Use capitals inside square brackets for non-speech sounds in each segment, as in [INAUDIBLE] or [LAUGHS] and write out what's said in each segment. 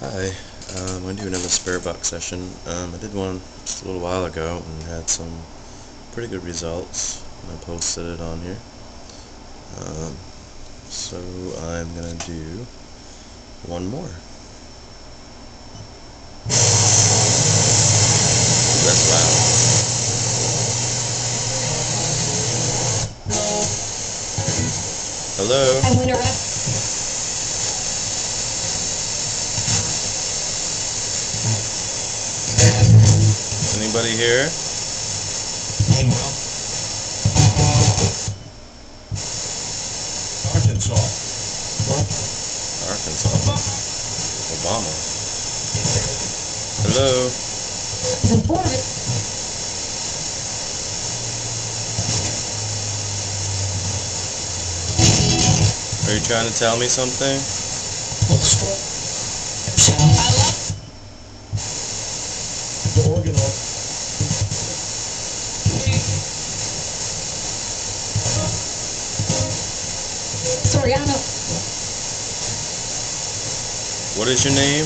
Hi, um, I'm going to do another spirit box session. Um, I did one just a little while ago and had some pretty good results. I posted it on here. Um, so I'm going to do one more. That's loud. Hello? Anybody here? Meanwhile, Arkansas. Arkansas. Obama. Hello? The board. Are you trying to tell me something? What is your name?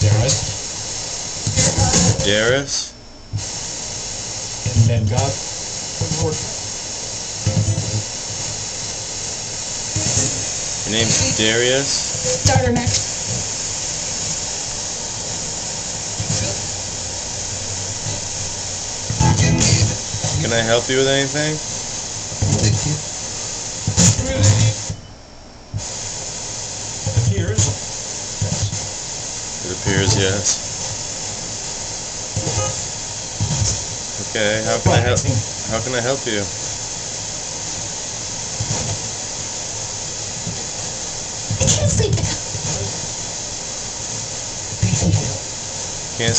Darius, Darius? and then God, Lord, Your name's Darius? Starter Mac. Can I help you with anything? Appears. It appears yes. Okay, how can I help how can I help you? I can't sleep. Can't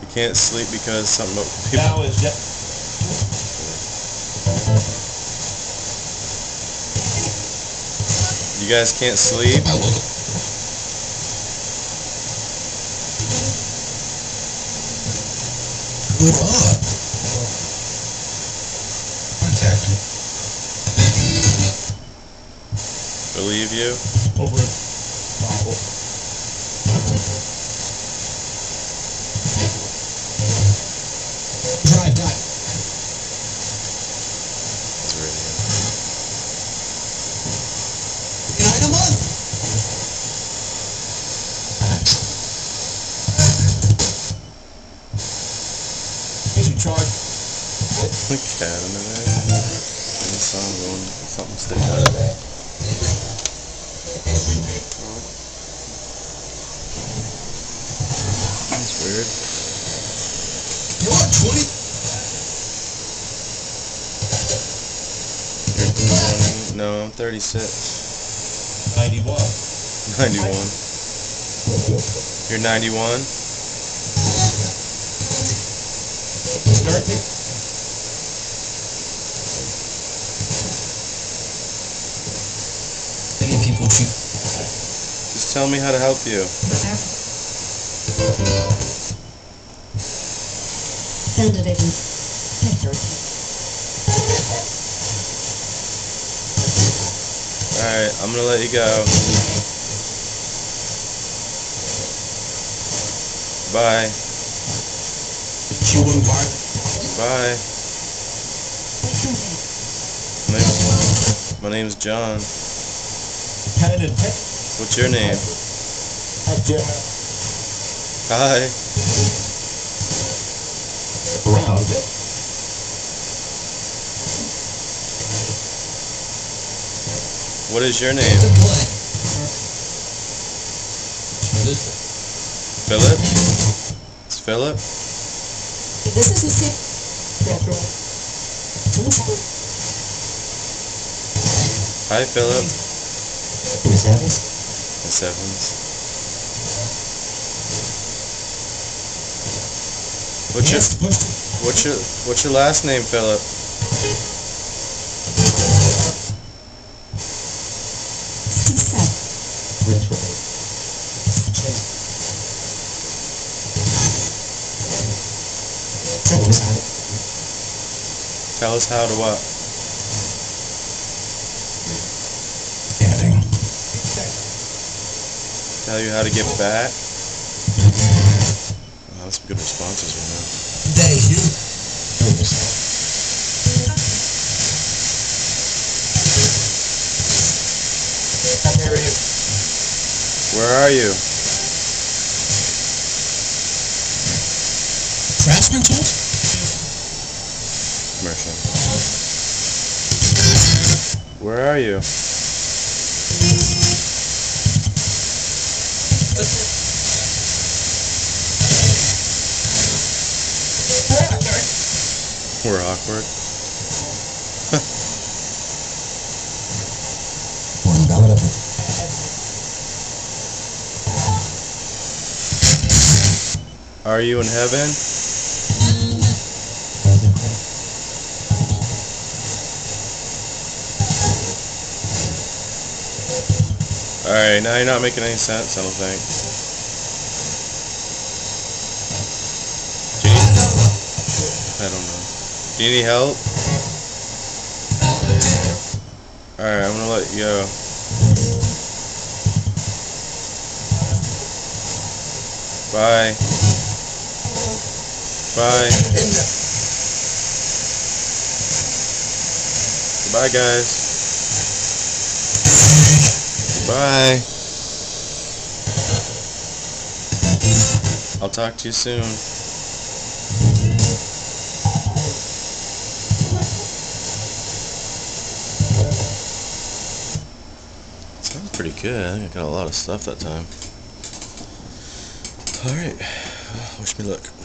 you can't sleep because something about people that you guys can't sleep? Good on. Contact me. Believe you? over cat going, something stick out of. That's weird. You are 20? You're 21. No, I'm 36. 91. 91. You're 91? 30? [LAUGHS] Just tell me how to help you. Alright, I'm gonna let you go. Bye. Bye. My name's John. Pen and pen. What's your name? Hi. around. What is your name? Philip? It's Philip? This is. Hi, Philip. Miss Evans. Miss Evans. What's your what's your what's your last name, Philip? Tell us how to what? Tell you how to get back? Wow, that's some good responses right now. Day, you. Where are you? Craftsman tools? Commercial. Where are you? We're awkward. [LAUGHS] Are you in heaven? Alright, now you're not making any sense, I don't think. I don't know. Do you need help? Alright, I'm gonna let you go. Bye. Bye. Goodbye, guys. Bye. I'll talk to you soon. Sounds pretty good. I I got a lot of stuff that time. Alright. Wish me luck.